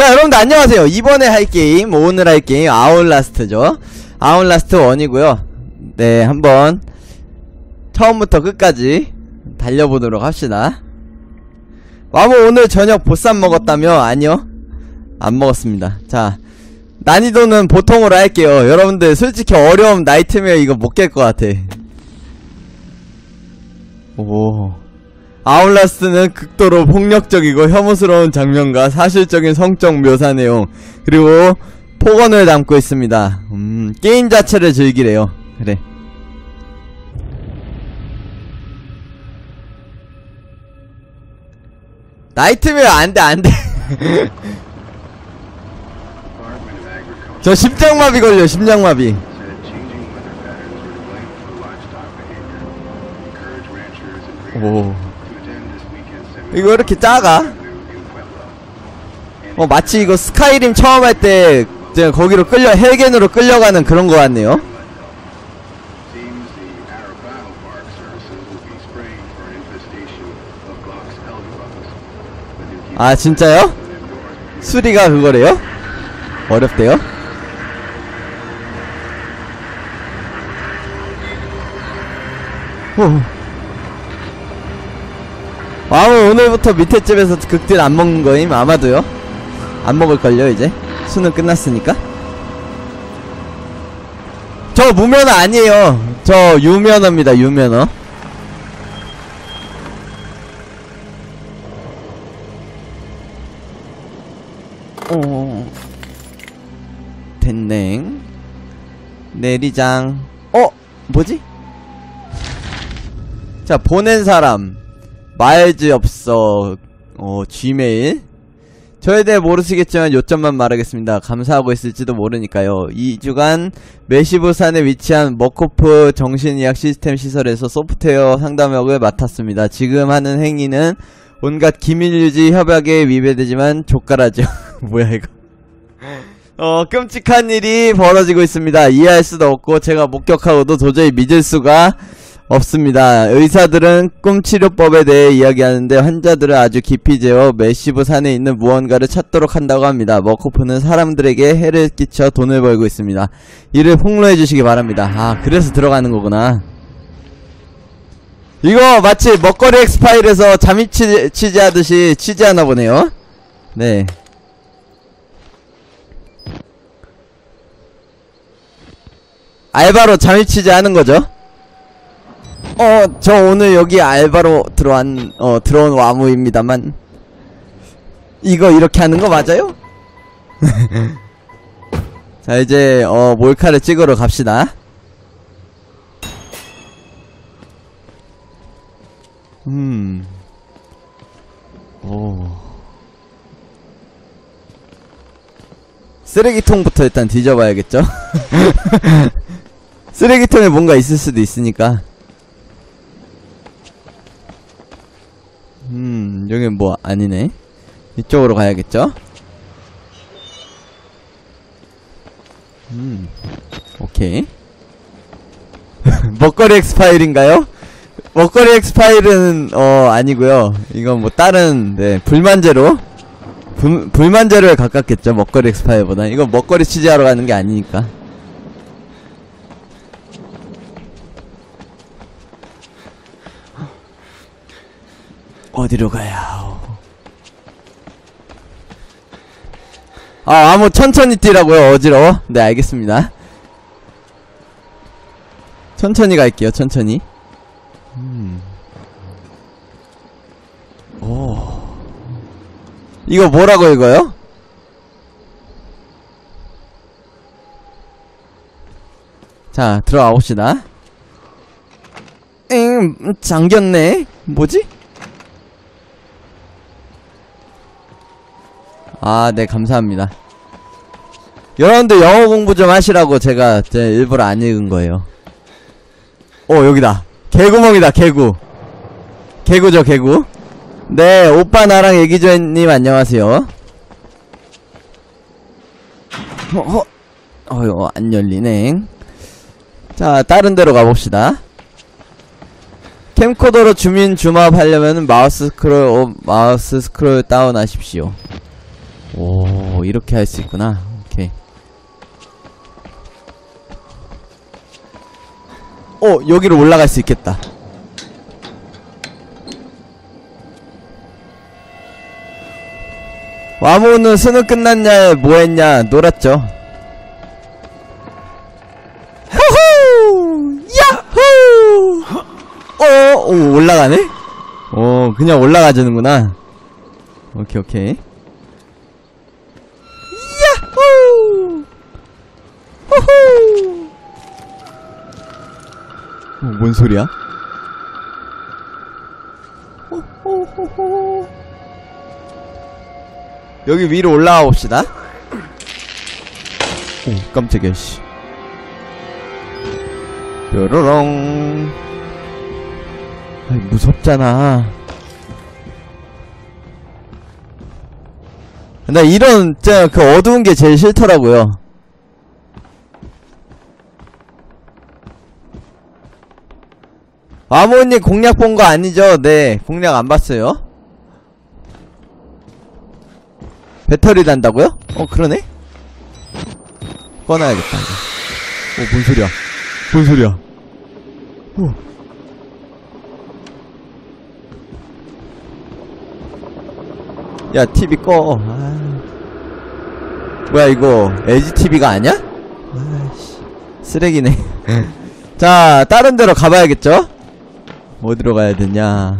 자 여러분들 안녕하세요. 이번에 할 게임 오늘 할 게임 아웃라스트죠. 아웃라스트 1이고요. 네 한번 처음부터 끝까지 달려보도록 합시다. 와모 오늘 저녁 보쌈 먹었다며? 아니요. 안 먹었습니다. 자 난이도는 보통으로 할게요. 여러분들 솔직히 어려움 nightmare 이거 못 깰 것 같아. 오 아웃라스트는 극도로 폭력적이고 혐오스러운 장면과 사실적인 성적 묘사 내용 그리고 폭언을 담고 있습니다 음 게임 자체를 즐기래요 그래 nightmare 안돼 안돼 저 심장마비 걸려 심장마비 오 to attend this weekend's seminar 이거 이렇게 작아? 어 마치 이거 스카이림 처음 할때 제가 거기로 끌려 헬겐으로 끌려가는 그런 거 같네요 아 진짜요? 수리가 그거래요? 어렵대요? 후. 아무 오늘부터 밑에 집에서 극딜 안 먹는 거임 아마도요. 안 먹을걸요 이제? 수능 끝났으니까? 저 무면허 아니에요. 저 유면허입니다 유면허. 어. 됐냉 내리장. 어? 뭐지? 자 보낸 사람 마일즈 엽서 어 gmail 저에 대해 모르시겠지만 요점만 말하겠습니다. 감사하고 있을지도 모르니까요. 2주간 메시부산에 위치한 머코프 정신의학 시스템 시설에서 소프트웨어 상담역을 맡았습니다. 지금 하는 행위는 온갖 기밀유지 협약에 위배되지만 족가라죠. 뭐야 이거. 어, 끔찍한 일이 벌어지고 있습니다. 이해할 수도 없고 제가 목격하고도 도저히 믿을 수가 없습니다. 의사들은 꿈치료법에 대해 이야기하는데 환자들을 아주 깊이 재워 매시브 산에 있는 무언가를 찾도록 한다고 합니다. 머코프는 사람들에게 해를 끼쳐 돈을 벌고 있습니다. 이를 폭로해 주시기 바랍니다. 아, 그래서 들어가는 거구나. 이거 마치 먹거리 엑스파일에서 잠입 취- 취재하듯이 취재하나 보네요. 네. 알바로 잠입 취재하는 거죠. 어, 저 오늘 여기 알바로 들어온, 어, 들어온 와무입니다만. 이거 이렇게 하는 거 맞아요? 자, 이제, 어, 몰카를 찍으러 갑시다. 음. 오. 쓰레기통부터 일단 뒤져봐야겠죠? 쓰레기통에 뭔가 있을 수도 있으니까. 음, 여긴 뭐 아니네. 이쪽으로 가야겠죠? 음, 오케이. 먹거리 엑스파일인가요? 먹거리 엑스파일은 어 아니고요. 이건 뭐 다른 네 불만제로 불, 불만제로에 가깝겠죠. 먹거리 엑스파일보다. 이건 먹거리 취재하러 가는 게 아니니까. 어디로 가야? 아, 아무 천천히 뛰라고요. 어지러워. 네, 알겠습니다. 천천히 갈게요. 천천히. 음. 오. 이거 뭐라고 읽어요? 자, 들어가 봅시다. 응, 잠겼네. 뭐지? 아, 네, 감사합니다. 여러분들 영어 공부 좀 하시라고 제가 제 일부러 안 읽은 거예요. 어, 여기다. 개구멍이다, 개구. 개구죠, 개구. 네, 오빠 나랑 얘기 좀님 안녕하세요. 어, 어, 어휴, 안 열리네. 자, 다른 데로 가봅시다. 캠코더로 zoom in zoom up 하려면 마우스 scroll, up, 마우스 scroll down 하십시오. 오, 오, 이렇게 할 수 있구나. 오케이. 어, 여기로 올라갈 수 있겠다. 와모는 수능 끝났냐, 뭐 했냐, 놀았죠. 후후! 야호! 어, 오, 올라가네? 오, 그냥 올라가주는구나. 오케이, 오케이. 후후! 어, 뭔 소리야? 호호호호. 여기 위로 올라가 봅시다. 오, 깜짝이야, 씨. 뾰로롱. 아이, 무섭잖아. 나 이런, 진짜, 그 어두운 게 제일 싫더라고요. 아모님 공략 본 거 아니죠? 네, 공략 안 봤어요. 배터리 단다고요? 어, 그러네? 꺼놔야겠다, 이제. 어, 뭔 소리야? 뭔 소리야? 어. 야, TV 꺼. 아. 뭐야, 이거, LGTV가 아니야? 아이씨. 쓰레기네. 자, 다른 데로 가봐야겠죠? 어디로 가야 되냐.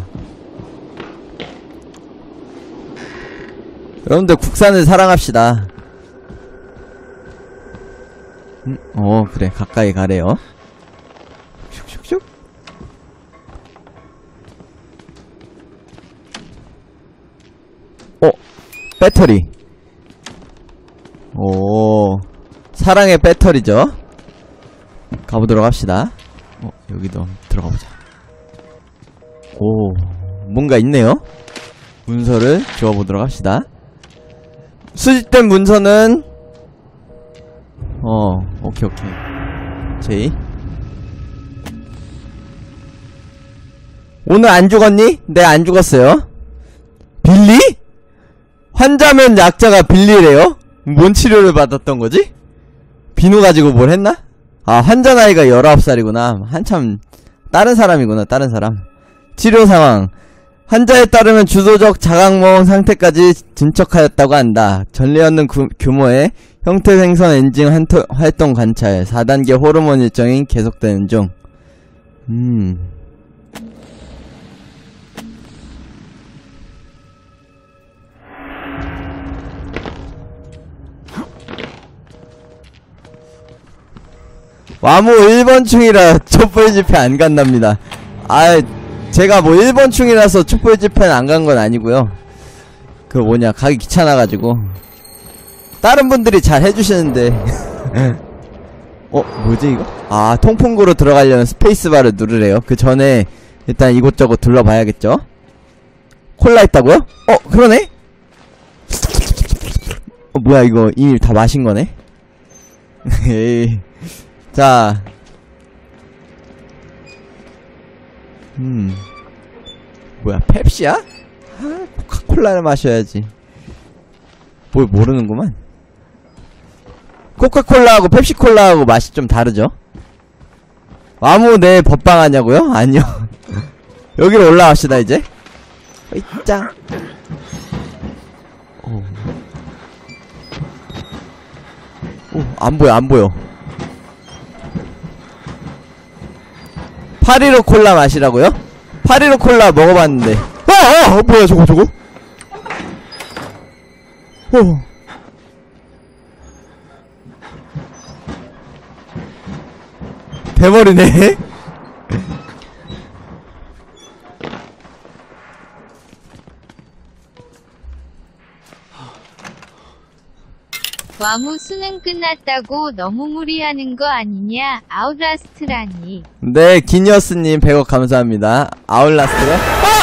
여러분들 국산을 사랑합시다. 음, 어, 그래. 가까이 가래요. 어, 배터리. 오, 사랑의 배터리죠. 가보도록 합시다. 어, 여기도 들어가보자. 오, 뭔가 있네요. 문서를 주워보도록 합시다. 수집된 문서는, 어, 오케이, 오케이. 제이. 오늘 안 죽었니? 네, 안 죽었어요. 빌리? 환자면 약자가 빌리래요? 뭔 치료를 받았던 거지? 비누 가지고 뭘 했나? 아, 환자 나이가 19살이구나. 한참, 다른 사람이구나, 다른 사람. 치료 상황. 환자에 따르면 주도적 자각모험 상태까지 진척하였다고 한다. 전례 없는 구- 규모의 형태 생선 엔진 한토- 활동 관찰. 4단계 호르몬 일정이 계속되는 중. 음. 와모 1번충이라 촛불 집회 안 간답니다. 아, 제가 뭐 1번 충이라서 촛불 집회는 안 간 건 아니고요. 그 뭐냐, 가기 귀찮아가지고. 다른 분들이 잘 해주시는데. 어, 뭐지 이거? 아, 통풍구로 들어가려면 스페이스바를 누르래요. 그 전에 일단 이곳저곳 둘러봐야겠죠? 콜라 있다고요? 어, 그러네? 어, 뭐야 이거 이미 다 마신 거네? 에이. 자. 음. 뭐야, 펩시야? 아, 코카콜라를 마셔야지. 뭘 모르는구만. 코카콜라하고 펩시콜라하고 맛이 좀 다르죠? 아무 내 법방하냐고요? 아니요. 여기로 올라갑시다, 이제. 으이짱. 오. 오, 안 보여, 안 보여. 파리로 콜라 마시라고요? 파리로 콜라 먹어봤는데. 아, 아, 뭐야, 저거, 저거? 어. 대머리네. 와무 수능 끝났다고 너무 무리하는 거 아니냐? 아웃라스트라니. 네, 기니어스님 100억 감사합니다. 아울라스트가? 아!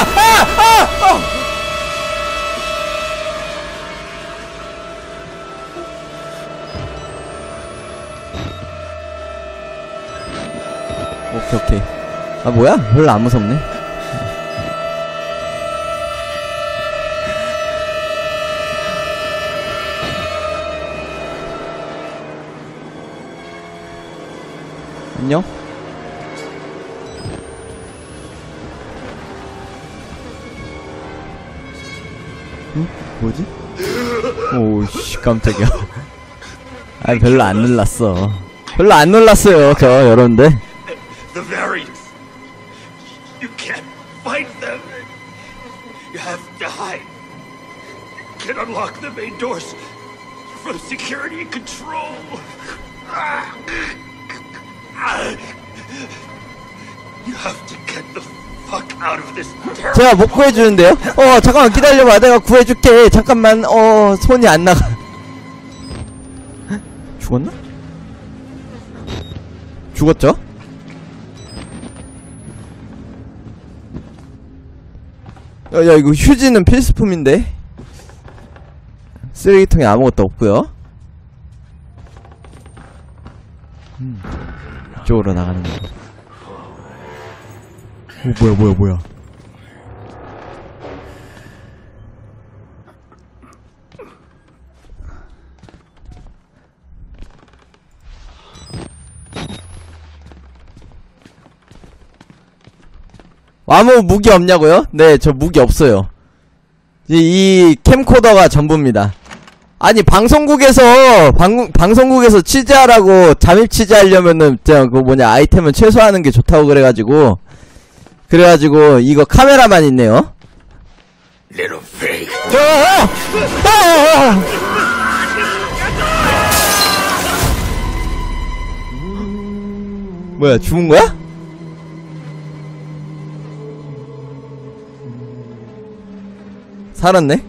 오케이, 오케이. 아, 뭐야? 별로 안 무섭네. 안녕? 응? 뭐지? 오씨 깜짝이야 아 별로 안 놀랐어 별로 안 놀랐어요 저 여러분들 The variants. You can't fight them. You have to hide. You can unlock the main doors from security control. You 제가 못 구해주는데요? 어 잠깐만 기다려봐 내가 구해줄게 잠깐만 어 손이 안 나가 죽었나? 죽었죠? 야, 야 이거 휴지는 필수품인데 쓰레기통에 아무것도 없고요 음, 이쪽으로 나가는 거 오, 뭐야, 뭐야, 뭐야. 아무 무기 없냐고요? 네, 저 무기 없어요. 이, 이 캠코더가 전부입니다. 아니 방송국에서 방, 방송국에서 취재하라고 잠입 취재하려면은 저그 뭐냐 아이템은 최소화하는 게 좋다고 그래가지고 그래가지고 이거 카메라만 있네요. 어! 어! 어! 뭐야 죽은 거야? 살았네?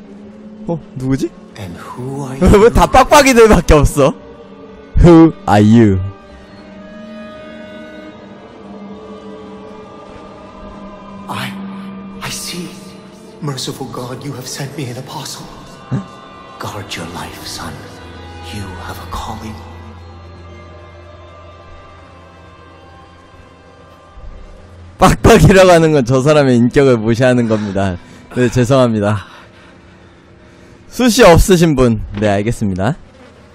어 누구지? 왜다 빡빡이들밖에 없어? Who are you? I, I see. Merciful God, you have sent me an apostle. Guard your life, son. You have a calling. 빡빡이라고 하는 건 저 사람의 인격을 무시하는 겁니다. 네, 죄송합니다. 숱이 없으신 분. 네, 알겠습니다.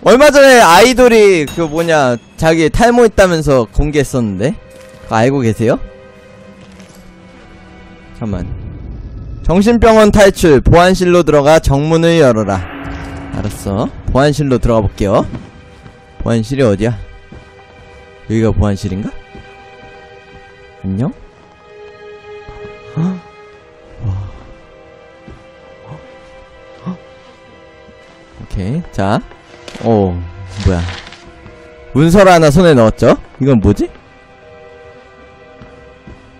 얼마 전에 아이돌이 그 뭐냐, 자기 탈모 있다면서 공개했었는데? 알고 계세요? 잠깐만. 정신병원 탈출, 보안실로 들어가 정문을 열어라. 알았어. 보안실로 들어가 볼게요. 보안실이 어디야? 여기가 보안실인가? 안녕? 오케이 자 오, 뭐야 문서를 하나 손에 넣었죠? 이건 뭐지?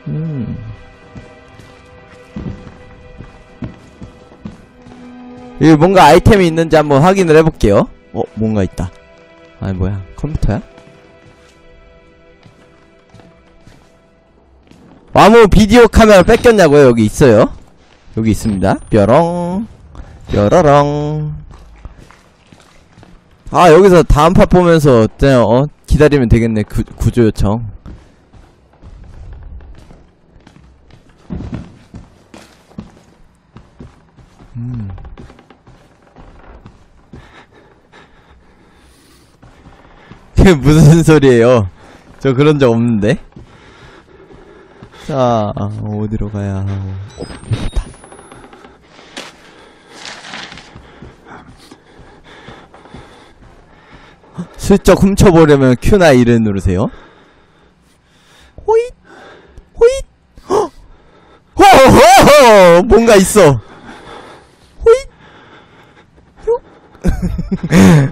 음. 여기 뭔가 아이템이 있는지 한번 확인을 해볼게요 어 뭔가 있다 아니 뭐야 컴퓨터야? 와무 비디오 카메라 뺏겼냐고요? 여기 있어요. 여기 있습니다. 뾰롱, 뾰로롱. 아, 여기서 다음 파 보면서, 그냥, 어, 기다리면 되겠네. 구, 구조 요청. 음. 그게 무슨 소리예요? 저 그런 적 없는데? 자, 어디로 가야 하고. 어, 좋다. 슬쩍 훔쳐보려면 Q나 1을 누르세요. 호잇! 호잇! 헉! 호호호! 뭔가 있어! 호잇! 요?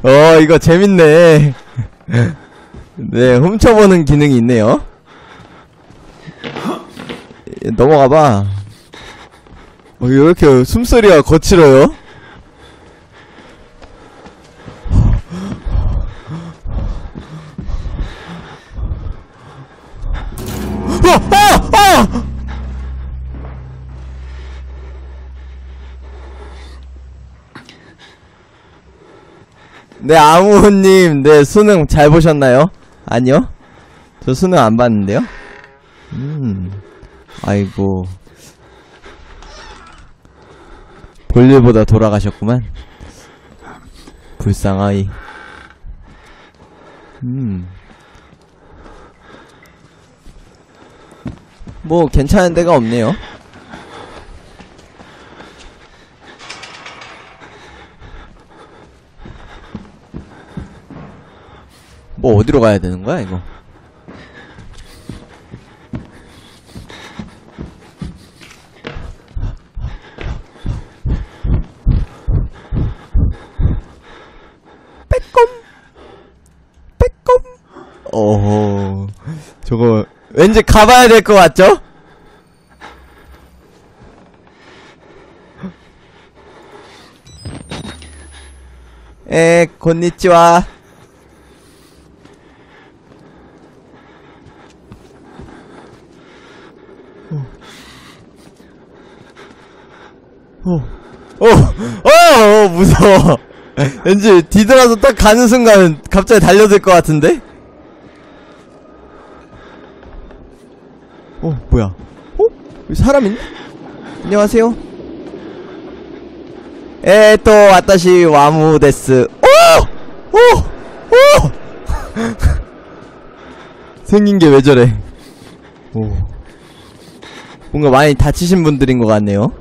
어, 이거 재밌네. 네, 훔쳐보는 기능이 있네요. 넘어가봐. 어, 왜 이렇게 숨소리가 거칠어요? 어! 어! 어! 네, 아무님, 네, 수능 잘 보셨나요? 아니요? 저 수능 안 봤는데요? 음. 아이고 볼일보다 돌아가셨구만 불쌍하이 음 뭐 괜찮은 데가 없네요. 뭐 어디로 가야 되는 거야 이거? 빼꼼 빼꼼 어허 저거 왠지 가봐야 될 것 같죠? 에, 곤니치와. 어, 어, 어, 어, 무서워. 왠지 뒤돌아서 딱 가는 순간 갑자기 달려들 것 같은데? 뭐야? 어? 여기 사람 있네? 안녕하세요. 에, 또, 와타시, 와무, 데스. 오! 오! 오! 생긴 게 왜 저래? 오. 뭔가 많이 다치신 분들인 것 같네요.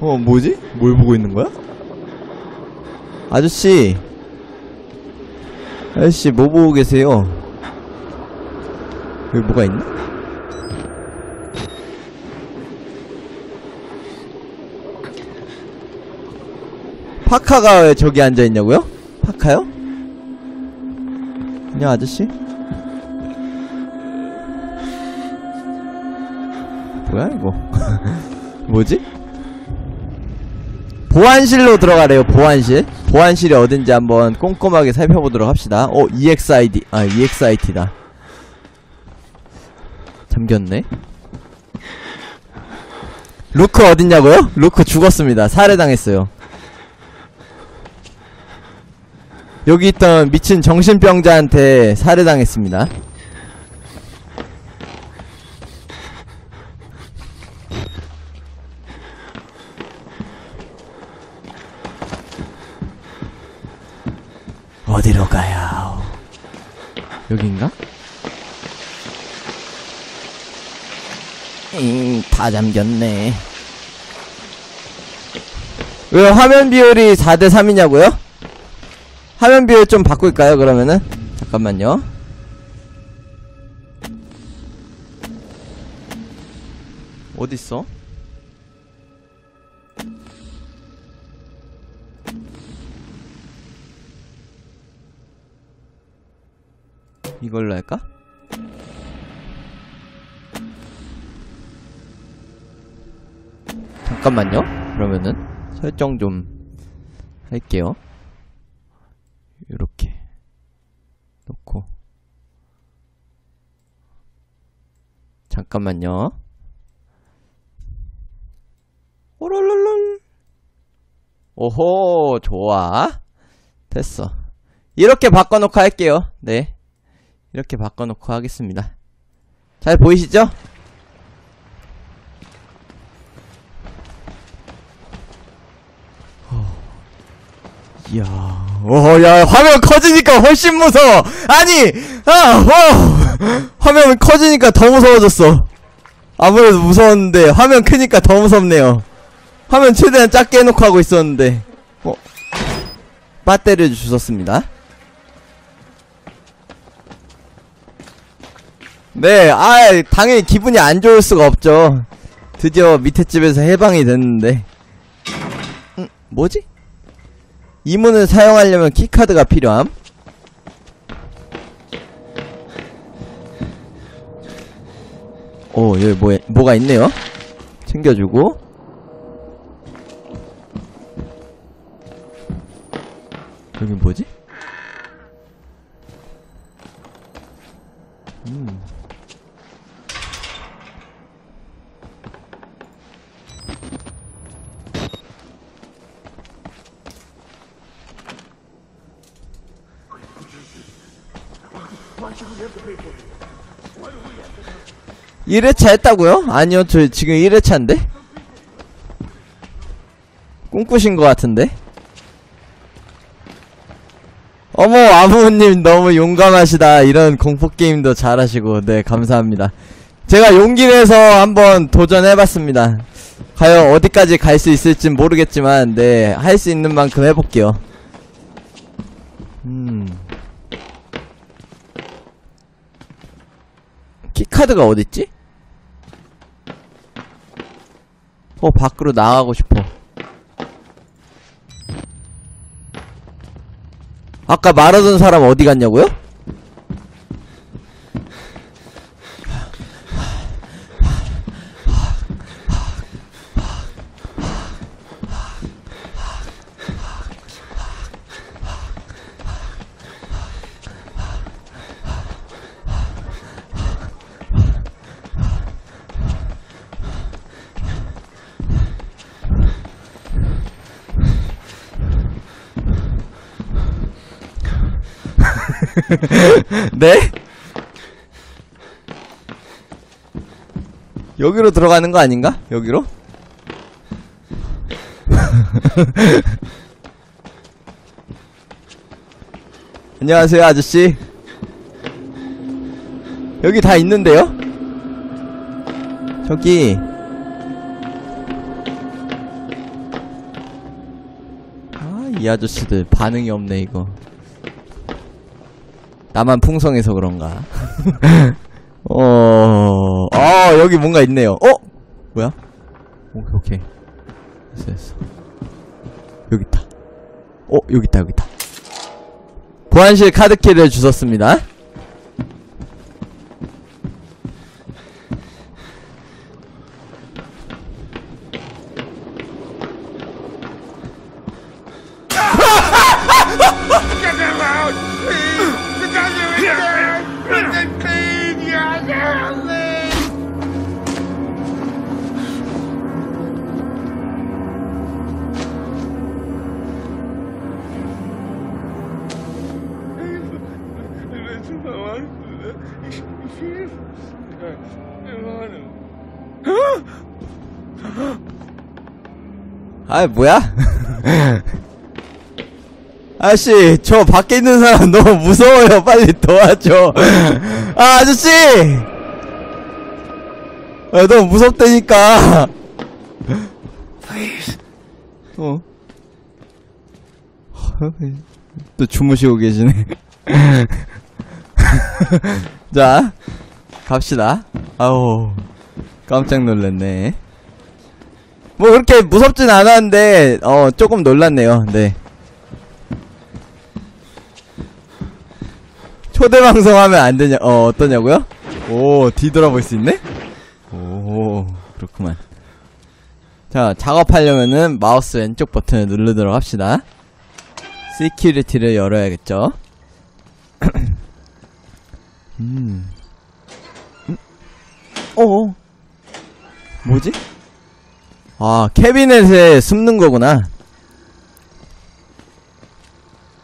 어, 뭐지? 뭘 보고 있는 거야? 아저씨. 아저씨, 뭐 보고 계세요? 여기 뭐가 있나? 파카가 왜 저기 앉아있냐고요? 파카요? 안녕 아저씨? 뭐야 이거 뭐지? 보안실로 들어가래요 보안실 보안실이 어딘지 한번 꼼꼼하게 살펴보도록 합시다 어 EXID 아 EXIT다 잠겼네 루크 어딨냐고요? 루크 죽었습니다 살해당했어요 여기 있던 미친 정신병자한테 살해당했습니다. 어디로 가야? 여긴가? 잉, 다 잠겼네. 왜 화면 비율이 4대 3이냐고요? 화면 비율 좀 바꿀까요, 그러면은? 잠깐만요. 어딨어? 이걸로 할까? 잠깐만요. 그러면은 설정 좀 할게요. 요렇게 놓고. 잠깐만요. 오롤롤롤 오호 좋아. 됐어. 이렇게 바꿔놓고 할게요. 네. 이렇게 바꿔놓고 하겠습니다. 잘 보이시죠? 이야, 어, 야, 화면 커지니까 훨씬 무서워! 아니! 아, 어! 화면 커지니까 더 무서워졌어. 아무래도 무서웠는데, 화면 크니까 더 무섭네요. 화면 최대한 작게 해놓고 하고 있었는데, 어, 배터리를 주셨습니다. 네, 아, 당연히 기분이 안 좋을 수가 없죠. 드디어 밑에 집에서 해방이 됐는데. 음, 뭐지? 이 문을 사용하려면 키카드가 필요함. 오, 여기 뭐, 뭐가 있네요. 챙겨주고. 여기 뭐지? 1회차 했다고요? 아니요 저 지금 1회차인데? 꿈꾸신 것 같은데? 어머 아무님 너무 용감하시다 이런 공포게임도 잘하시고 네 감사합니다 제가 용기 내서 한번 도전해봤습니다 과연 어디까지 갈 수 있을진 모르겠지만 네 할 수 있는 만큼 해볼게요 음... 키카드가 어딨지? 어, 밖으로 나가고 싶어. 아까 말하던 사람 어디 갔냐고요? 네? 여기로 들어가는 거 아닌가? 여기로? 안녕하세요, 아저씨. 여기 다 있는데요? 저기. 아, 이 아저씨들 반응이 없네, 이거. 나만 풍성해서 그런가. 어, 아, 여기 뭔가 있네요. 어? 뭐야? 오케이, 오케이. 됐어, 됐어. 여기 있다. 어, 여기 있다, 여기 있다. 보안실 카드키를 주셨습니다. 아, 뭐야? 아저씨, 저 밖에 있는 사람 너무 무서워요. 빨리 도와줘. 아, 아저씨! 아, 너무 무섭다니까. 어. 또 주무시고 계시네. 자, 갑시다. 아우, 깜짝 놀랐네. 뭐 그렇게 무섭진 않았는데 어 조금 놀랐네요. 네. 초대 방송 하면 안 되냐? 어 어떠냐고요? 오 뒤돌아볼 수 있네? 오 그렇구만. 자 작업하려면은 마우스 왼쪽 버튼을 누르도록 합시다. security를 열어야겠죠? 음. 음? 어. 뭐지? 아, 캐비넷에 숨는 거구나.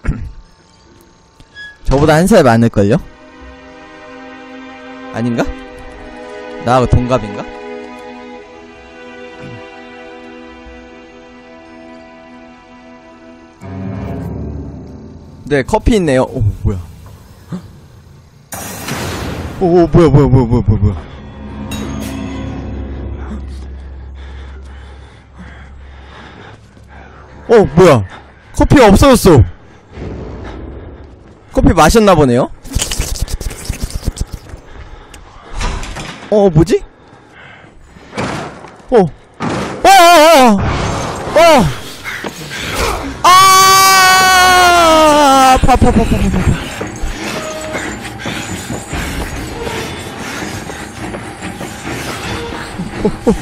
저보다 한 살 많을걸요? 아닌가? 나하고 동갑인가? 네, 커피 있네요. 오, 뭐야. 오, 오 뭐야, 뭐야, 뭐야, 뭐야, 뭐야, 뭐야. 어, 뭐야. 커피가 없어졌어. 커피 마셨나 보네요. 어, 뭐지? 어. 어, 어, 어, 어. 아! 아파. 어,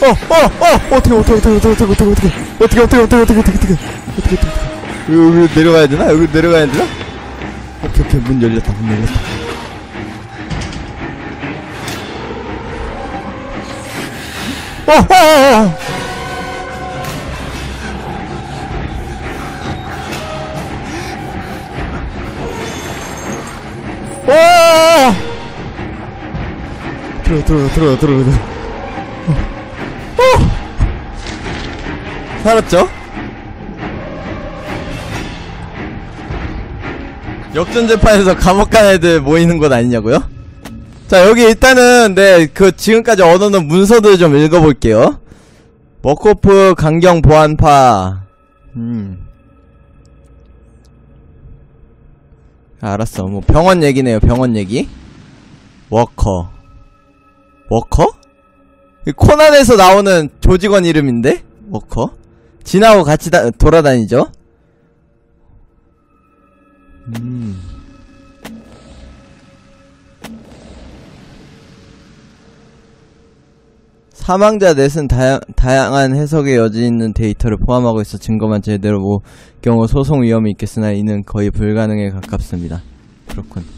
어, 어, 어떻게, 어떻게, 어떻게, 어떻게, 어떻게, 어떻게, 어떻게, 어떻게, 어떻게, 어떻게, 어떻게, 어떻게, 어떻게, 어떻게, 여기 내려가야 되나? 여기 내려가야 되나? 오케이, 오케이, 문 열렸다, 문 열렸다. 어, 어, 어, 어. 어! 들어, 들어, 들어, 들어, 들어. 살았죠? 역전재판에서 감옥 간 애들 모이는 곳 아니냐고요? 자 여기 일단은 내가 지금까지 얻어놓은 문서들 좀 읽어볼게요. 머코프 강경 보안파. 음. 알았어. 뭐 병원 얘기네요 병원 얘기. 워커 워커? 이 코난에서 나오는 조직원 이름인데? 워커? 진하고 같이 다, 돌아다니죠? 음. 사망자 넷은 다양, 다양한 해석의 여지 있는 데이터를 포함하고 있어 증거만 제대로 보 경우 소송 위험이 있겠으나 이는 거의 불가능에 가깝습니다. 그렇군.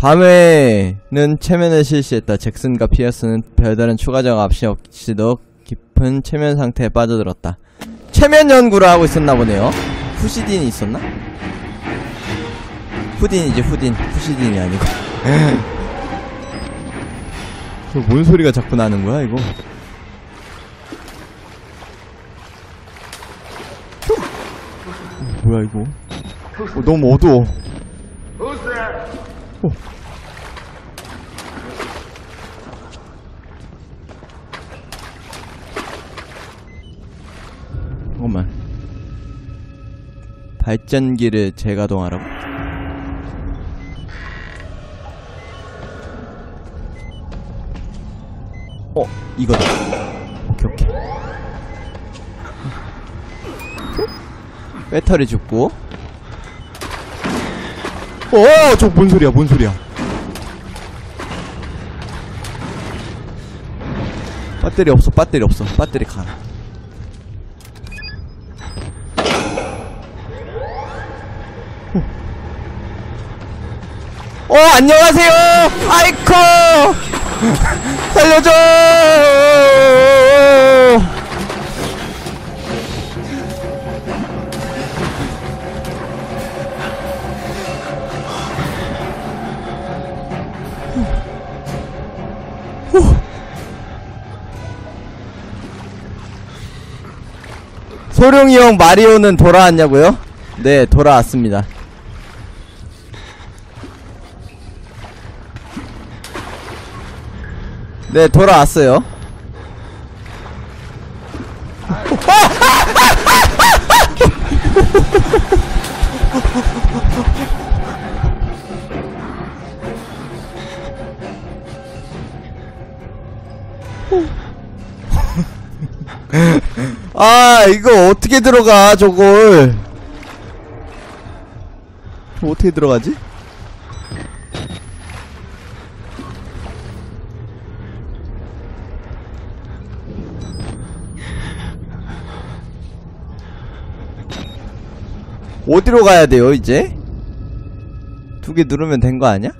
밤에는 체면을 실시했다. 잭슨과 피어스는 별다른 추가적 압시 없이도 깊은 체면 상태에 빠져들었다. 체면 연구를 하고 있었나 보네요. 후시딘이 있었나? 후딘이지 후딘. 후시딘이 아니고. 뭔 소리가 자꾸 나는 거야 이거? 어, 뭐야 이거? 어, 너무 어두워. 어. 잠깐만. 발전기를 재가동하라고? 어, 이거다. 오케이, 오케이. 배터리 줍고. 어, 저 뭔 소리야, 뭔 소리야. 배터리 없어, 배터리 없어. 배터리 가라. 어, 안녕하세요! 아이코! 살려줘! 소룡이 형 마리오는 돌아왔냐고요? 네, 돌아왔습니다. 네, 돌아왔어요. 아, 이거 어떻게 들어가, 저걸. 저 어떻게 들어가지? 어디로 가야 돼요, 이제? 두 개 누르면 된 거 아니야?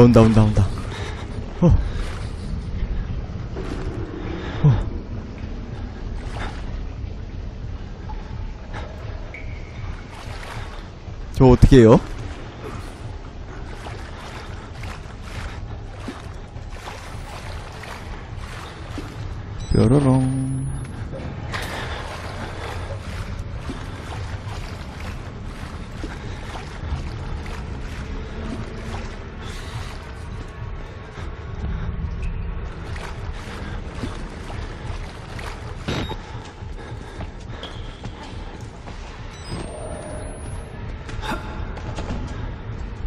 온다 온다 온다 온다 어. 어. 저 어떻게 해요?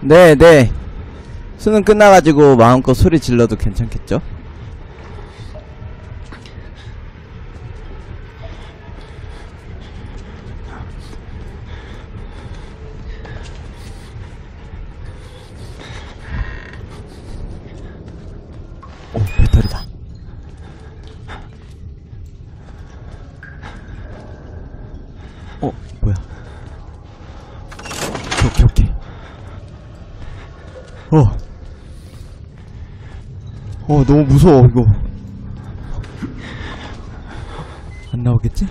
네, 네. 수능 끝나가지고 마음껏 소리 질러도 괜찮겠죠? 오, 배터리다. 어, 뭐야. 어. 어, 너무 무서워, 이거. 안 나오겠지?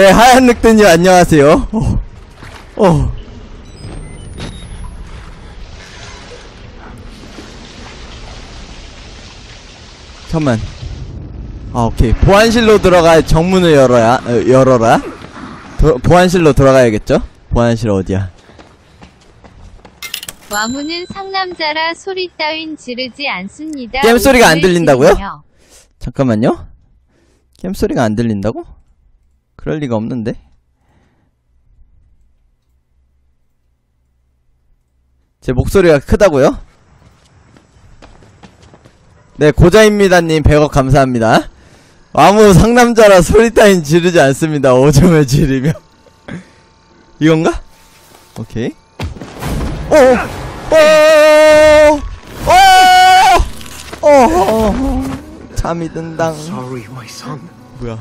네, 하얀 늑대님 안녕하세요. 어. 어. 잠만. 아, 오케이. 보안실로 들어가 정문을 열어야 어, 열어라. 도, 보안실로 들어가야겠죠? 보안실 어디야? 와무는 상남자라 소리 따윈 지르지 않습니다. 게임 소리가 안 들린다고요? 잠깐만요. 게임 소리가 안 들린다고? 그럴 리가 없는데. 제 목소리가 크다고요? 네, 고자입니다님 100억 감사합니다. 아무 상남자라 소리 따윈 지르지 않습니다. 오줌을 지르며. 이건가? 오케이. 오! 오! 오! 오! 잠이 든당. 뭐야?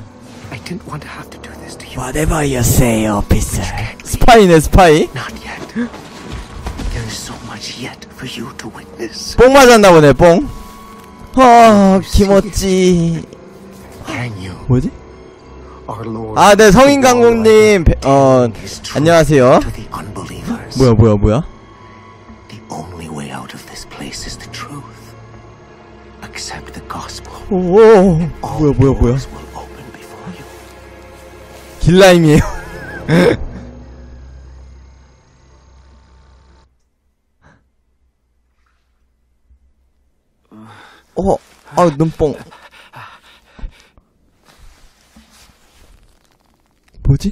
I didn't want to have to do this to you. Whatever you say, officer. 스파이네, 스파이. Not yet. There is so much yet for you to witness. 뽕 맞았나 보네, 뽕. 아, 김어찌. Can you? 뭐지? Our Lord. 아, 네, 성인강국님, 배- 어, His truth 안녕하세요. To the unbelievers. 뭐야, 뭐야, 뭐야? The only way out of this place is the truth. Accept the gospel. 오, 오, All 뭐야, 뭐야, 뭐야? 길라임이에요. 어, 아, 눈뽕. 뭐지?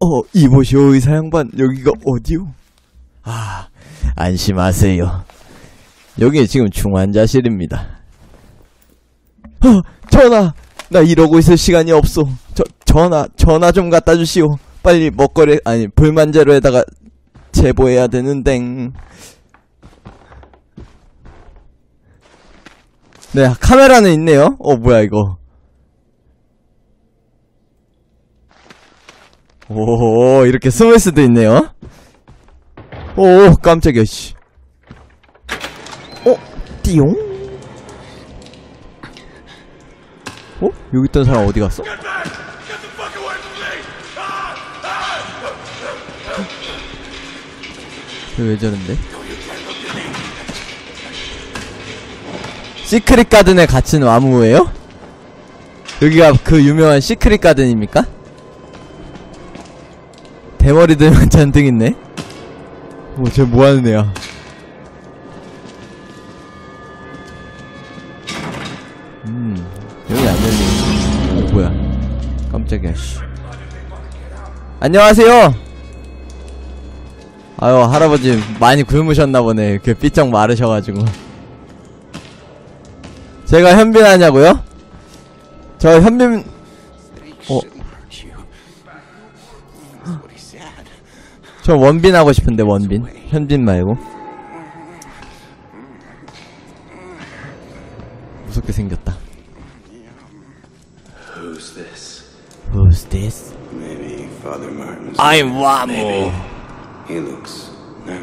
어, 이보시오, 의사 양반. 여기가 어디요? 아, 안심하세요. 여기 지금 중환자실입니다. 어, 전화! 나 이러고 있을 시간이 없어. 저, 전화, 전화 좀 갖다 주시오. 빨리 먹거리, 아니, 불만제로에다가 제보해야 되는데. 네, 카메라는 있네요. 어, 뭐야, 이거. 오, 이렇게 숨을 수도 있네요. 오, 깜짝이야, 씨. 어, 띠용? 어? 여기 있던 사람 어디 갔어? 쟤왜 저런데? 시크릿 가든에 갇힌 와무예요? 여기가 그 유명한 시크릿 가든입니까? 대머리들만 잔뜩 있네. 오, 쟤 뭐하는 애야? 음, 여기 안 열리네. 어, 뭐야. 깜짝이야, 씨. 안녕하세요! 아유, 할아버지 많이 굶으셨나 보네. 그 삐쩍 마르셔가지고. 제가 현빈 하냐고요? 저 현빈, 어. 저 원빈 하고 싶은데, 원빈. 현빈 말고. 무섭게 생겼다. Who's this? Who's this? Maybe Father Martin's. I'm 와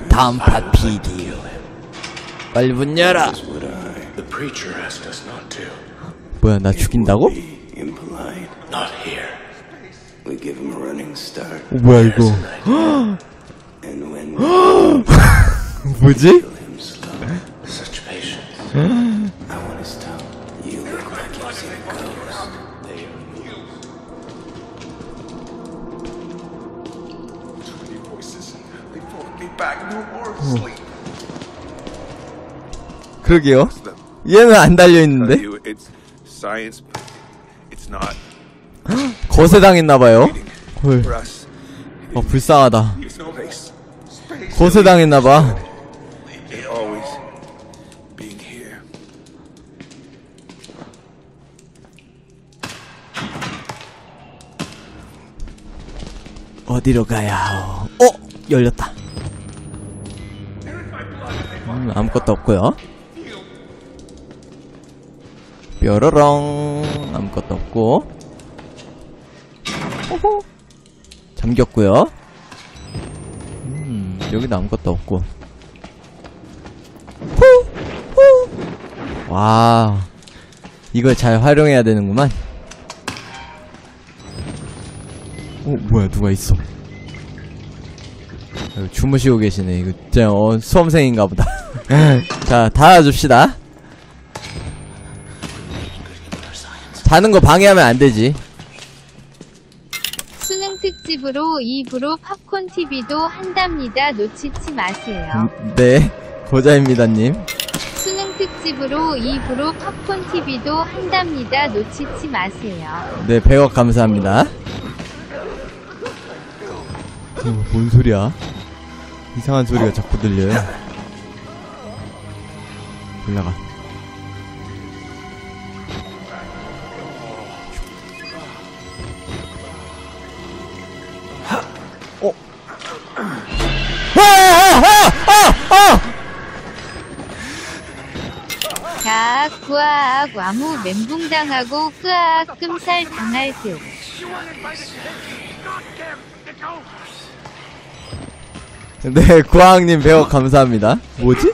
단파 PD. 빨리 문 열어. As would I. The preacher asked us not to. 뭐야, 나 죽인다고? Be impolite. Not here. We give him a running start. 어, 뭐야, 이거. 뭐지? 그러게요. 얘는 안 달려 있는데? but it's not 거세 당했나봐요. 헐. 어, 불쌍하다. 거세 당했나봐. being here. 어디로 가야? 어? 열렸다. 음, 아무것도 없고요. 뾰로롱 아무것도 없고 호호. 잠겼고요. 음, 여기도 아무것도 없고. 후! 후! 와, 이걸 잘 활용해야 되는구만. 어, 뭐야, 누가 있어. 주무시고 계시네. 이거, 진짜, 어, 수험생인가 보다. 자, 닫아줍시다. 자는 거 방해하면 안 되지. 수능 특집으로 입으로 팝콘 TV도 한답니다. 놓치지 마세요. 네, 고자입니다님. 수능 특집으로 입으로 팝콘 TV도 한답니다. 놓치지 마세요. 네, 100억 감사합니다. 어, 뭔 소리야? 이상한 소리가 자꾸 들려요. 올라가. 어? 아, 아, 아, 아, 아! 자, 구아악 와무 멘붕당하고 흐아악 끔살 당할 듯. 네, 구황님 배워 감사합니다. 뭐지?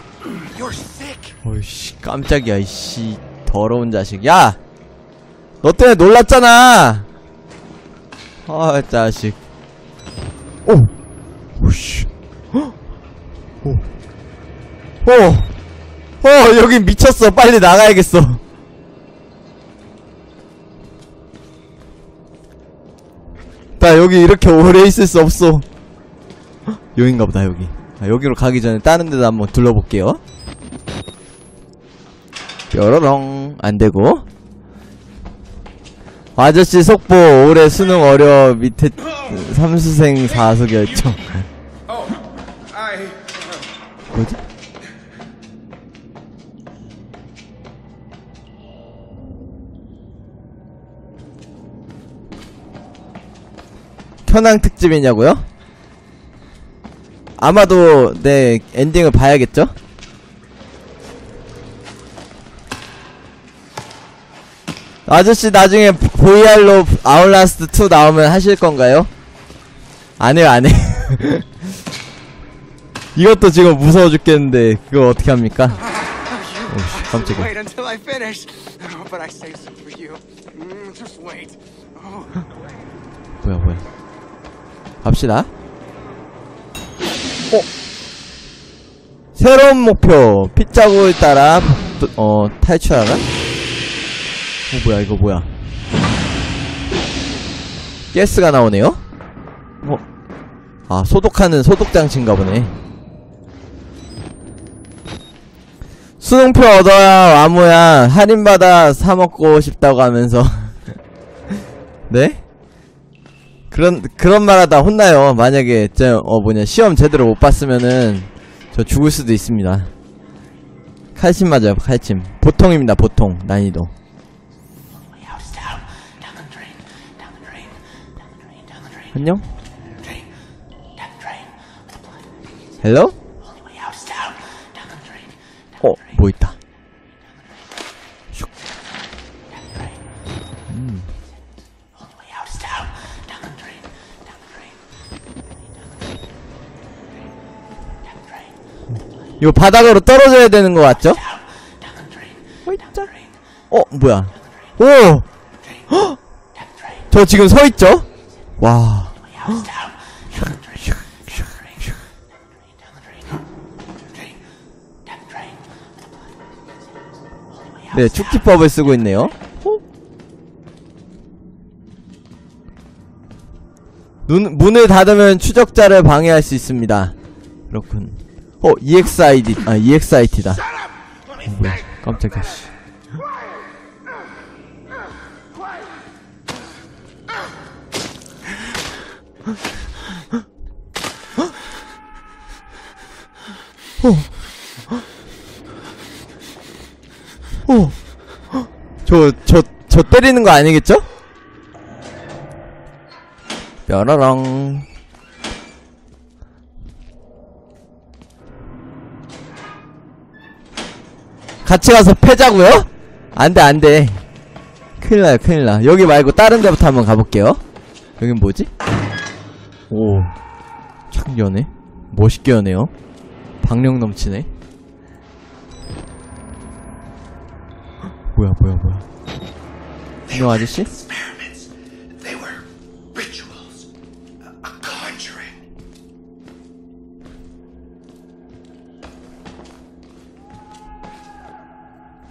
어이씨, 깜짝이야, 이씨. 더러운 자식. 야! 너 때문에 놀랐잖아! 아, 자식. 오! 오씨. 헉! 오. 오! 어, 여긴 미쳤어. 빨리 나가야겠어. 나 여기 이렇게 오래 있을 수 없어. 여긴가 보다 여기 아, 여기로 가기 전에 다른 데도 한번 둘러볼게요 뾰로롱 안되고 아저씨 속보 올해 수능 어려 밑에 삼수생 사수 결정 I. 뭐지? 현황 특집이냐고요? 아마도 네 엔딩을 봐야겠죠? 아저씨 나중에 VR로 아울라스트 2 나오면 하실 건가요? 안 해요 안 해. 이것도 지금 무서워 죽겠는데 그거 어떻게 합니까? 오씨 깜짝이야. Oh. Mm. 뭐야 뭐야 갑시다 어 새로운 목표 핏자국을 따라 또- 어 탈출하라 어 뭐야 이거 뭐야 가스가 나오네요 어? 아 소독하는 소독장치인가 보네 수능표 얻어야 와무야 할인받아 사먹고 싶다고 하면서 네? 그런 그런 말하다 혼나요. 만약에 저어 뭐냐 시험 제대로 못 봤으면은 저 죽을 수도 있습니다. 칼침 맞아요. 칼침. 보통입니다. 보통 난이도. 안녕. 헬로? 어, 뭐 있다. 슉. 이거 바닥으로 떨어져야 되는 것 같죠? 어, 뭐야? 오! 헉! 저 지금 서 있죠? 와. 헉! 네, 축지법을 쓰고 있네요. 호? 눈, 문을 닫으면 추적자를 방해할 수 있습니다. 그렇군. 어, EXID, 아, EXIT다. 어, 깜짝이야, 어. 어. 저, 저, 저 때리는 거 아니겠죠? 뾰라랑. 같이 가서 패자고요? 안돼 안돼 큰일나요 큰일나 여기 말고 다른 데부터 한번 가볼게요 여긴 뭐지? 오 착 여네 멋있게 여네요 박력 넘치네. 뭐야 뭐야 뭐야. 이놈 아저씨?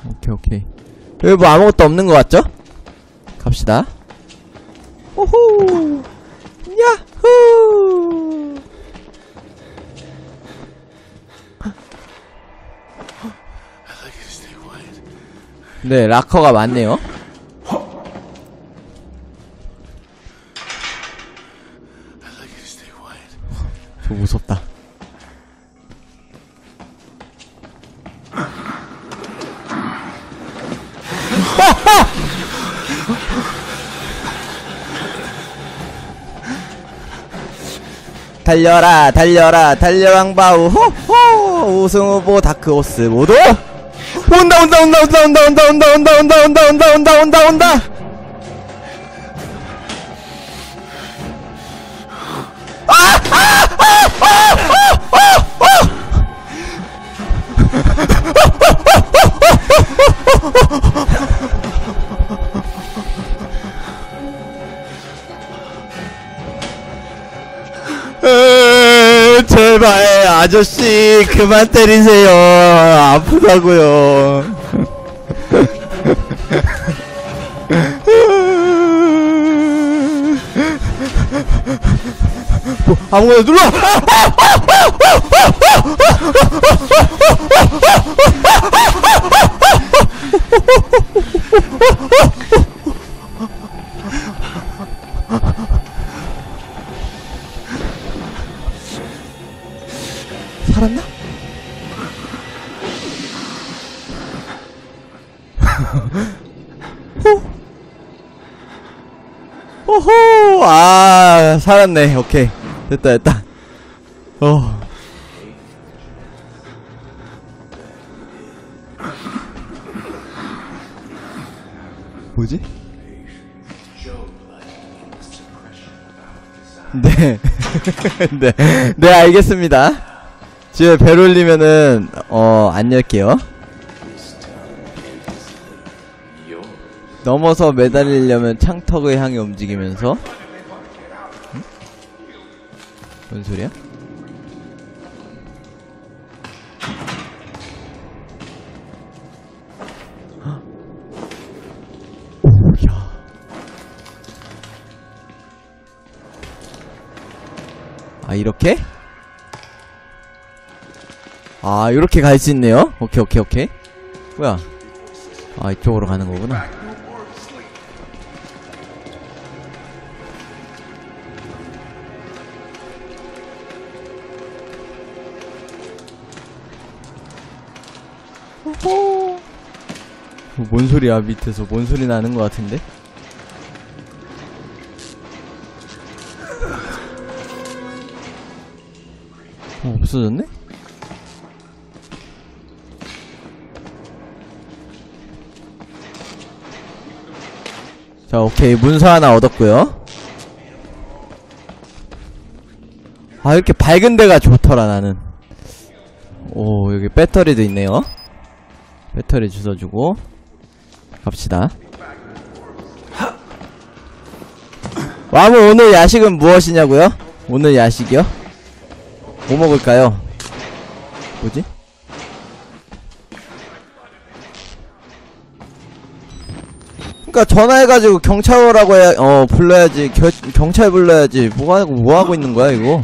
오케이 오케이. 여기 뭐 아무것도 없는 것 같죠? 갑시다. 오호 네 락커가 많네요. 저 무섭다. 달려라 달려라 달려왕바우 호호! 우승후보 다크호스 모두 온다 온다 온다 온다 온다 온다 온다 온다 온다 온다 온다 온다 온다 제발 아저씨 그만 때리세요 아프다고요 아무거나 눌러 살았나? 호. 호호 아 살았네 오케이 됐다 됐다 어 뭐지? 네. 네. 네, 알겠습니다. 집에 벨 올리면은, 어, 안 열게요. 넘어서 매달리려면 창턱을 향해 움직이면서. 응? 뭔 소리야? 아 이렇게? 아 이렇게 갈 수 있네요 오케이 오케이 오케이 뭐야 아 이쪽으로 가는 거구나 뭔 소리야 밑에서 뭔 소리 나는 것 같은데 어, 없어졌네? 자, 오케이. 문서 하나 얻었고요 아, 이렇게 밝은 데가 좋더라, 나는. 오, 여기 배터리도 있네요. 배터리 주워주고. 갑시다. 와무, 오늘 야식은 무엇이냐고요? 오늘 야식이요? 뭐 먹을까요? 뭐지? 그니까 전화해가지고 경찰 오라고 해야 어 불러야지 겨, 경찰 불러야지 뭐하고 뭐하고 있는 거야 이거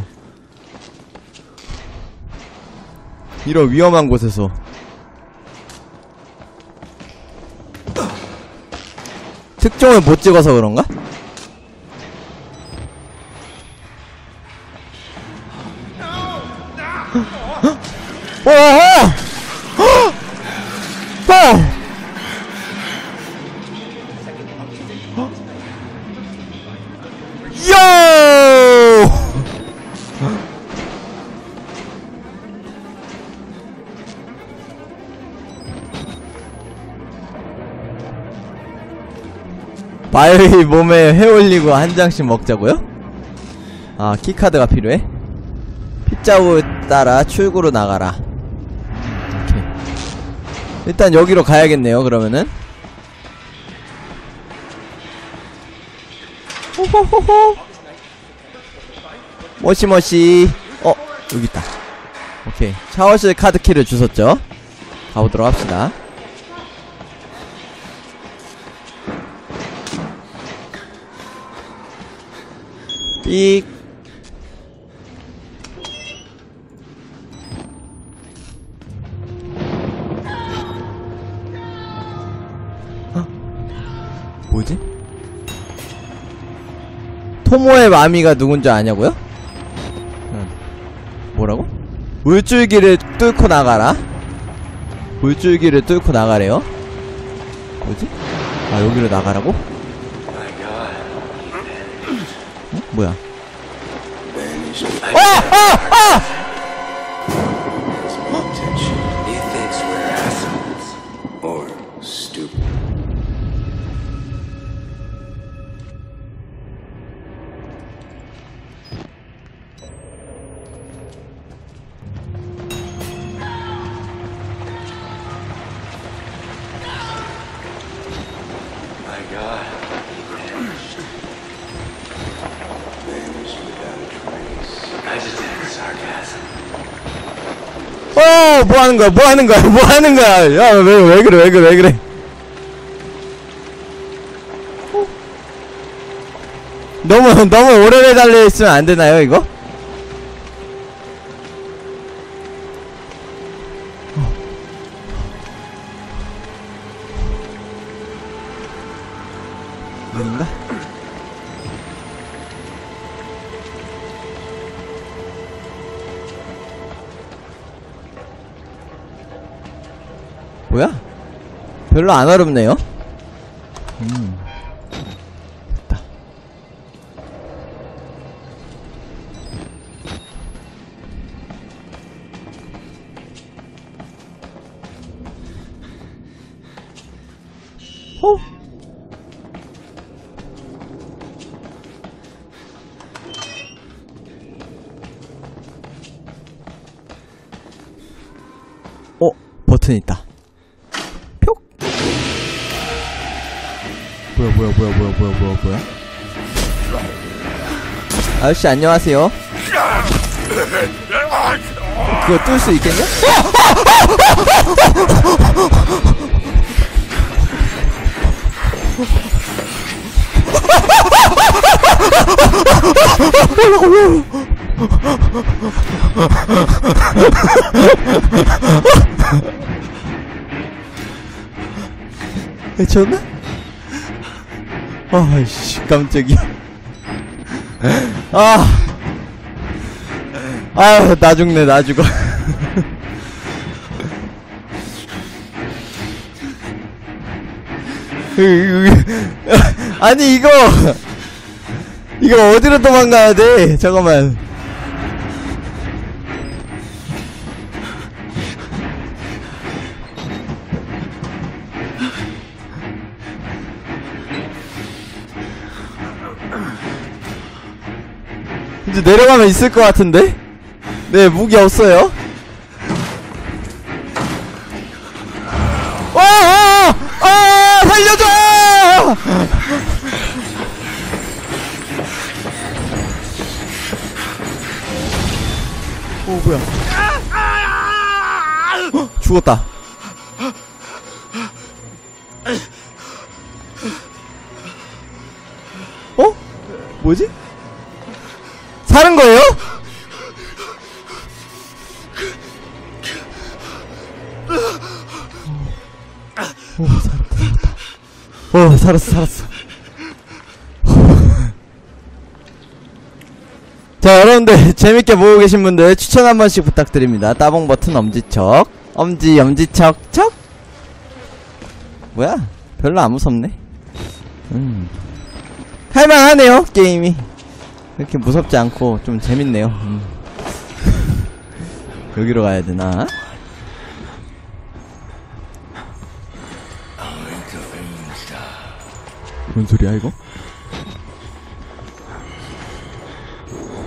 이런 위험한 곳에서 특종을 못 찍어서 그런가? 와! 와! 바이오의 몸에 회 올리고 한 장씩 먹자고요? 아 키카드가 필요해? 핏자국 따라 출구로 나가라. 오케이. 일단 여기로 가야겠네요 그러면은. 호호호호. もしもし. 어 여기 있다. 오케이. 샤워실 카드키를 주셨죠? 가보도록 합시다 삑 어? 뭐지? 토모의 마미가 누군지 아냐고요? 응. 뭐라고? 물줄기를 뚫고 나가라? 물줄기를 뚫고 나가래요? 뭐지? 아 여기로 나가라고? 어? 뭐야? 하는 거야? 뭐 하는 거야? 뭐 하는 거야? 야, 왜, 왜 그래? 왜 그래? 왜 그래? 어? 너무, 너무 오래 매달려 있으면 안 되나요, 이거? 별로 안 어렵네요. 뭐야 뭐야 뭐야 뭐야 뭐야 뭐야 뭐야? 아저씨 안녕하세요. 그거 뚫을 수 있겠냐? 해쳤나? 아이씨 깜짝이야 아, 아, 나 죽네, 나 죽어. 아니, 이거, 이거 어디로 도망가야 돼? 잠깐만. 이제 내려가면 있을 것 같은데? 네, 무기 없어요. 아! 살려줘! 오, 뭐야. 헉, 죽었다. 살았어 살았어. 자 여러분들 재밌게 보고 계신 분들 추천 한 번씩 부탁드립니다. 따봉 버튼 엄지척. 엄지 엄지척 척. 뭐야? 별로 안 무섭네. 음. 할만하네요 게임이. 이렇게 무섭지 않고 좀 재밌네요. 음. 여기로 가야 되나 뭔 소리야 이거?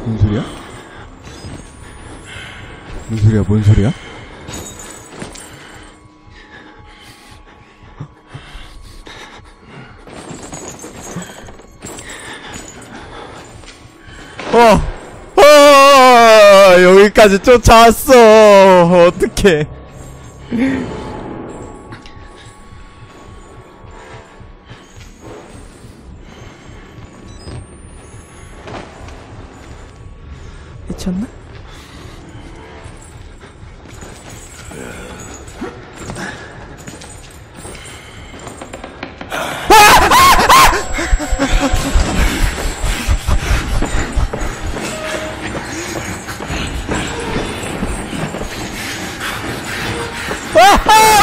뭔 소리야? 뭔 소리야 뭔 소리야? 어! 어! 여기까지 쫓아왔어 어떡해 미쳤나?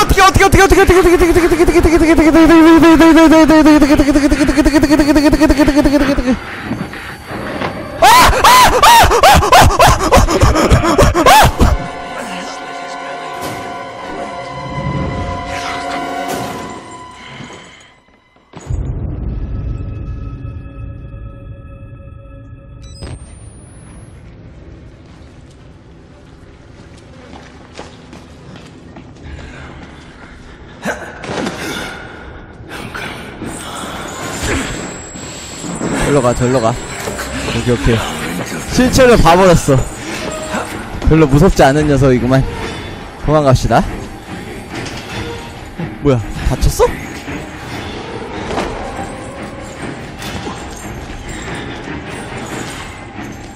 어떻게 어떻게 어떻게 어떻게 어떻게 어떻게 어떻게 어떻게 어떻게 어떻게 어떻게 어떻게 어떻게 어떻게 어떻게 절로 가, 절로 가. 오케이, 오케이. 실체를 봐버렸어. 별로 무섭지 않은 녀석이구만. 도망갑시다. 뭐야, 다쳤어?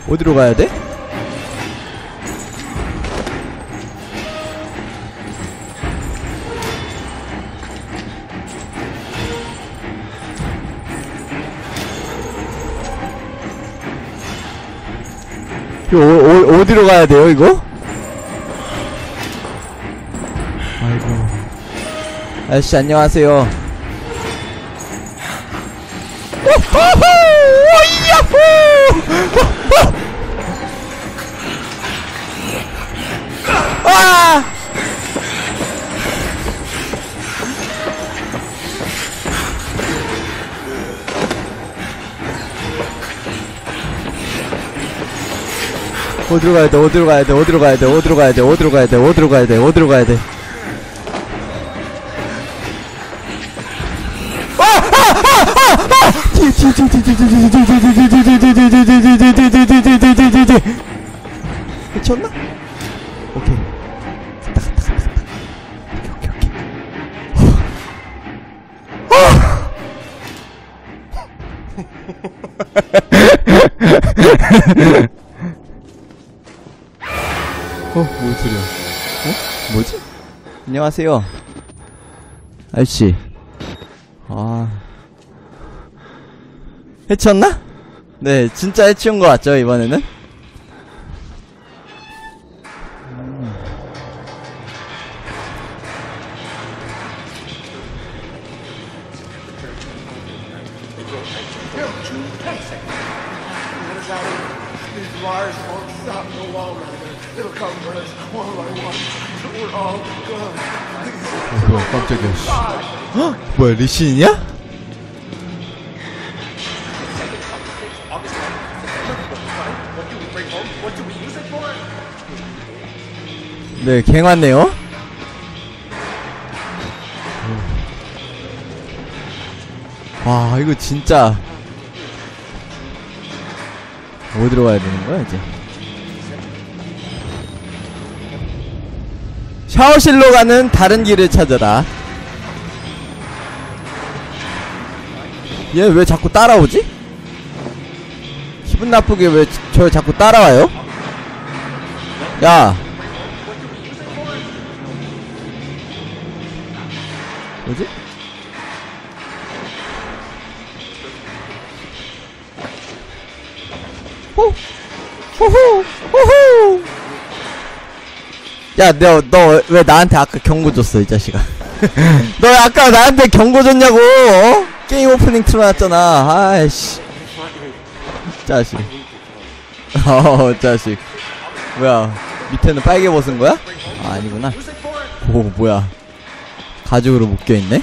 어디로 가야 돼? 어, 어디로 가야 돼요, 이거? 아이고. 아저씨, 안녕하세요. 오호호! 오야호! 어디로 가야 돼? 어디로 가야 돼? 어디로 가야 돼? 어디로 가야 돼? 어디로 가야 돼? 어디로 가야 돼? 어디로 가야 돼? 미쳤나? 오케이. 갔다 갔다 갔다 갔다. 오케이 오케이 오케이. 어, 하세요. 아저씨. 아. 해치웠나? 네, 진짜 해치운 거 같죠, 이번에는? Gone. 어, 뭐야, 깜짝이야, 씨. 헉! 뭐야, 리신이냐? 네, 갱 왔네요. 와, 이거 진짜. 어디로 가야 되는 거야, 이제? 샤워실로 가는 다른 길을 찾아라. 얘 왜 자꾸 따라오지? 기분 나쁘게 왜 저 자꾸 따라와요? 야. 야, 너, 너 왜 나한테 아까 경고 줬어, 이 자식아. 너 아까 나한테 경고 줬냐고! 어? 게임 오프닝 틀어놨잖아. 아이씨. 자식. 어, 자식. 뭐야, 밑에는 빨개 벗은 거야? 아, 아니구나. 오, 뭐야. 가죽으로 묶여있네?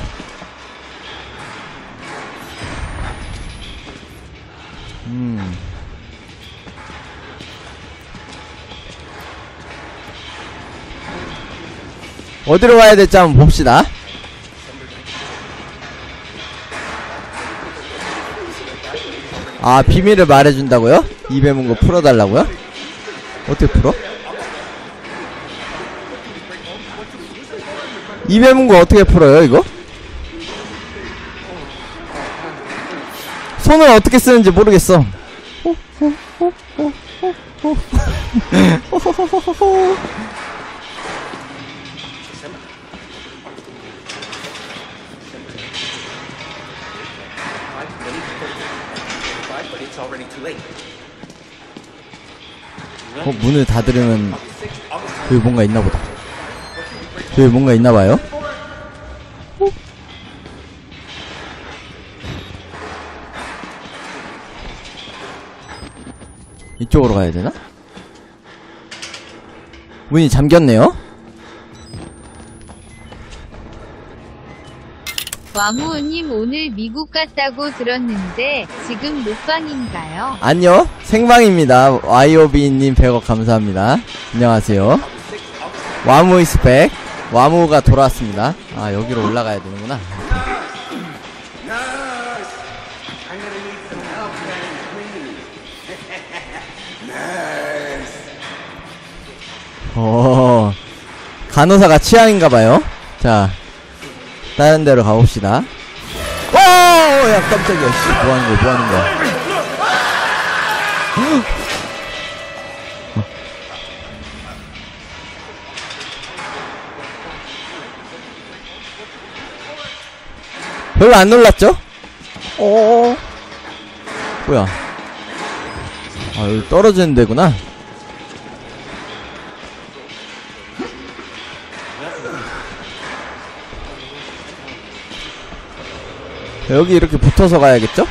어디로 가야 될지 한번 봅시다. 아, 비밀을 말해준다고요? 입에 문거 풀어달라고요? 어떻게 풀어? 입에 문거 어떻게 풀어요, 이거? 손을 어떻게 쓰는지 모르겠어. 어, 문을 닫으려면 여기 뭔가 있나 보다. 여기 뭔가 있나 봐요? 어? 이쪽으로 가야 되나? 문이 잠겼네요? 와무우님 오늘 미국 갔다고 들었는데 지금 녹방인가요? 아니요 생방입니다. YOB님 100억 감사합니다. 안녕하세요. 와무이 스펙. 와무가 돌아왔습니다. 아 여기로 올라가야 되는구나. 어 간호사가 취향인가봐요. 자 다른 데로 가봅시다. 오! 야 깜짝이야. 씨 뭐하는 거야 뭐하는 거야? 별로 안 놀랐죠? 어? 뭐야? 아 여기 떨어지는 데구나 여기 이렇게 붙어서 가야겠죠?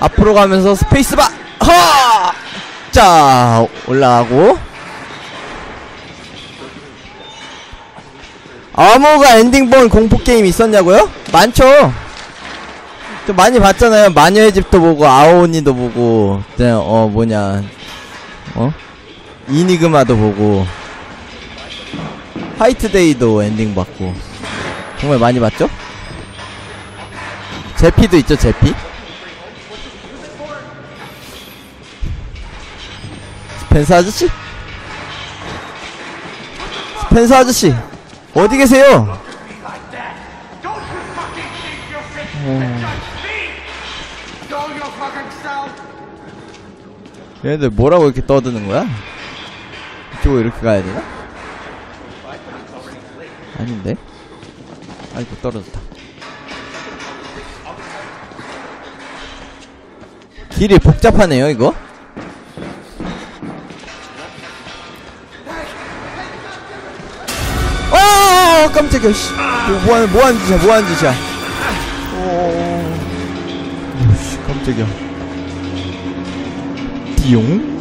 앞으로 가면서 스페이스바! 허! 자, 올라가고. 아무가 엔딩본 공포게임 있었냐고요? 많죠? 좀 많이 봤잖아요. 마녀의 집도 보고, 아오니도 보고, 어, 뭐냐, 어? 이니그마도 보고, 화이트데이도 엔딩 봤고. 정말 많이 봤죠? 제피도 있죠, 제피? 스펜서 아저씨? 스펜서 아저씨 어디 계세요? Go 얘네들 뭐라고 이렇게 떠드는 거야? 이쪽으로 이렇게 가야 되나? 아닌데? 아이고 떨어졌다 길이 복잡하네요 이거 어 깜짝이야 씨 뭐, 뭐하는 뭐하는 짓이야 뭐하는 짓이야 어 씨, 깜짝이야 띠용